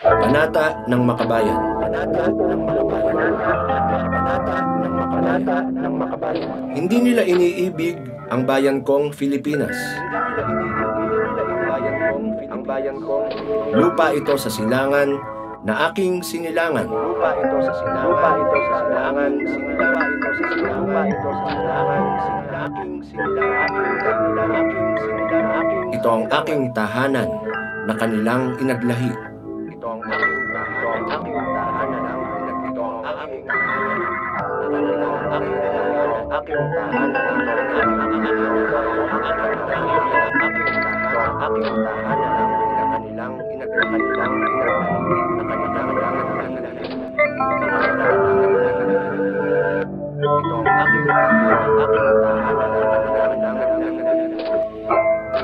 Panata ng Makabayan. Panata ng Makabayan. Panata ng Makabayan. ng Makabayan. Hindi nila iniibig ang bayan kong Pilipinas. Ang bayan kong lupa ito sa silangan na aking sinilangan. Lupa ito sa silangan. Lupa ito sa silangan. Sinilangan ito sa silangan. Lupa ito sa silangan. Sinilaking sinilangan. Aking sinilangan. Ito ang aking tahanan na kanilang inaglahi.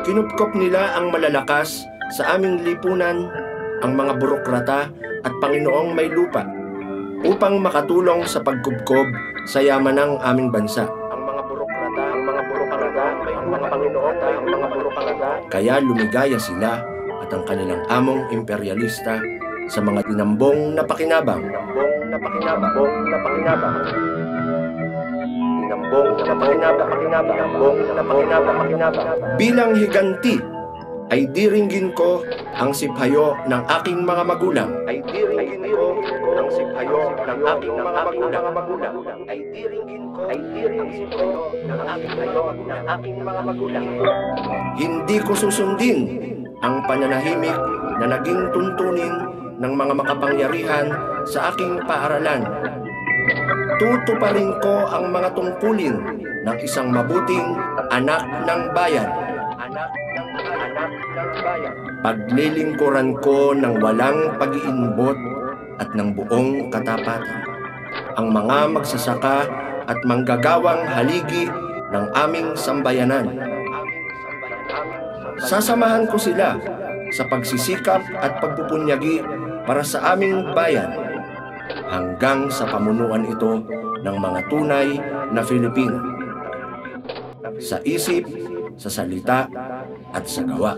Kinupkop nila ang malalakas sa aming lipunan, ang mga burokrata at Panginoong may lupa upang makatulong sa pagkubkob sa yaman ng aming bansa. Ang mga burokrata, ang mga burokrata, ang mga Panginoon, ang mga burokrata. Kaya lumigaya sila at ang kanilang among imperialista sa mga tinambong na pakinabang. Tinambong na pakinabang, na pakinabang. Tinambong na pakinabang, pakinabang, tinambong na pakinabang, pakinabang. Bilang higanti, ay diringgin ko ang siphayo ng aking mga magulang. Ay diringgin ko ang siphayo ng aking mga magulang. Ay diringgin ko ay diringgin ko ng aking hayo ng aking mga magulang. Hindi ko susundin ang pananahimik na naging tuntunin ng mga makapangyarihan sa aking paaralan. Tutuparin ko ang mga tungkulin ng isang mabuting anak ng bayan. Anak ng anak ng bayan. Paglilingkuran ko ng walang pag-iinbot at ng buong katapatan. Ang mga magsasaka at manggagawang haligi ng aming sambayanan. Sasamahan ko sila sa pagsisikap at pagpupunyagi para sa aming bayan hanggang sa pamunuan ito ng mga tunay na Filipino sa isip, sa salita at sa gawa.